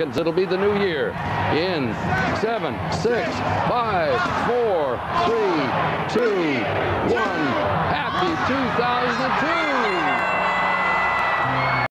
It'll be the new year. In seven, six, five, four, three, two, one. Happy 2000.